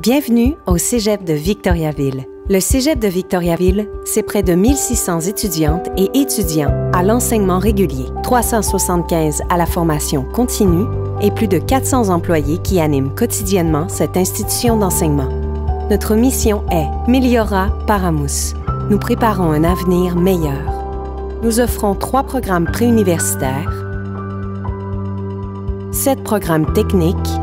Bienvenue au Cégep de Victoriaville. Le Cégep de Victoriaville, c'est près de 1600 étudiantes et étudiants à l'enseignement régulier, 375 à la formation continue et plus de 400 employés qui animent quotidiennement cette institution d'enseignement. Notre mission est Meliora Paramus. Nous préparons un avenir meilleur. Nous offrons trois programmes préuniversitaires, sept programmes techniques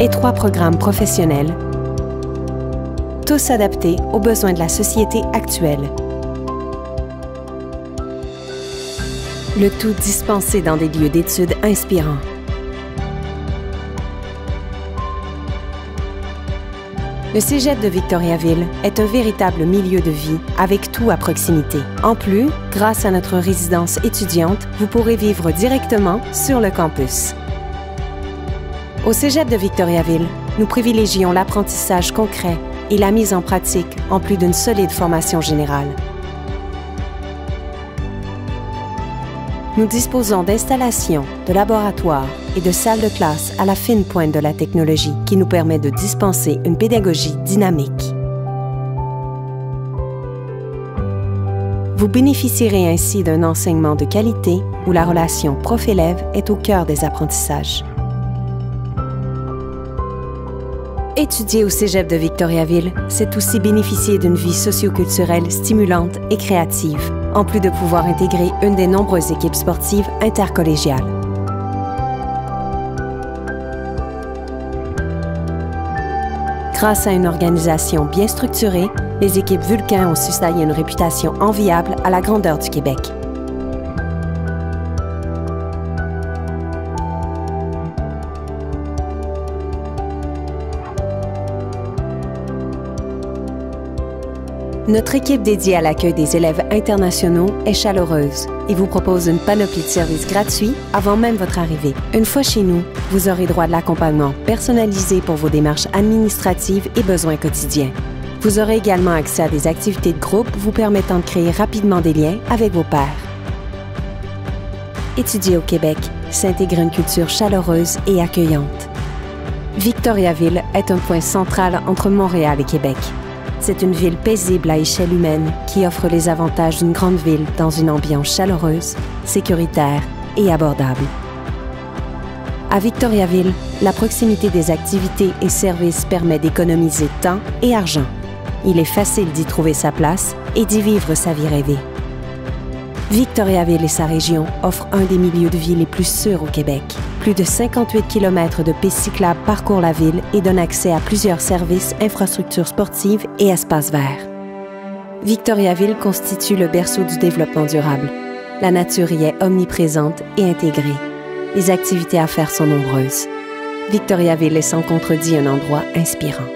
et trois programmes professionnels, tous adaptés aux besoins de la société actuelle. Le tout dispensé dans des lieux d'études inspirants. Le Cégep de Victoriaville est un véritable milieu de vie avec tout à proximité. En plus, grâce à notre résidence étudiante, vous pourrez vivre directement sur le campus. Au Cégep de Victoriaville, nous privilégions l'apprentissage concret et la mise en pratique en plus d'une solide formation générale. Nous disposons d'installations, de laboratoires et de salles de classe à la fine pointe de la technologie qui nous permet de dispenser une pédagogie dynamique. Vous bénéficierez ainsi d'un enseignement de qualité où la relation prof-élève est au cœur des apprentissages. Étudier au Cégep de Victoriaville, c'est aussi bénéficier d'une vie socioculturelle stimulante et créative, en plus de pouvoir intégrer une des nombreuses équipes sportives intercollégiales. Grâce à une organisation bien structurée, les équipes Vulcain ont su une réputation enviable à la grandeur du Québec. Notre équipe dédiée à l'accueil des élèves internationaux est chaleureuse et vous propose une panoplie de services gratuits avant même votre arrivée. Une fois chez nous, vous aurez droit à l'accompagnement personnalisé pour vos démarches administratives et besoins quotidiens. Vous aurez également accès à des activités de groupe vous permettant de créer rapidement des liens avec vos pairs. Étudier au Québec, s'intégrer une culture chaleureuse et accueillante. Victoriaville est un point central entre Montréal et Québec. C'est une ville paisible à échelle humaine qui offre les avantages d'une grande ville dans une ambiance chaleureuse, sécuritaire et abordable. À Victoriaville, la proximité des activités et services permet d'économiser temps et argent. Il est facile d'y trouver sa place et d'y vivre sa vie rêvée. Victoriaville et sa région offrent un des milieux de vie les plus sûrs au Québec. Plus de 58 km de pistes cyclables parcourent la ville et donnent accès à plusieurs services, infrastructures sportives et espaces verts. Victoriaville constitue le berceau du développement durable. La nature y est omniprésente et intégrée. Les activités à faire sont nombreuses. Victoriaville est sans contredit un endroit inspirant.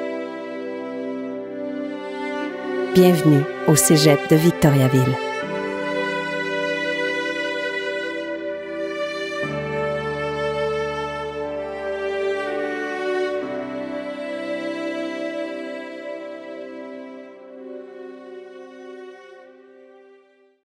Bienvenue au Cégep de Victoriaville.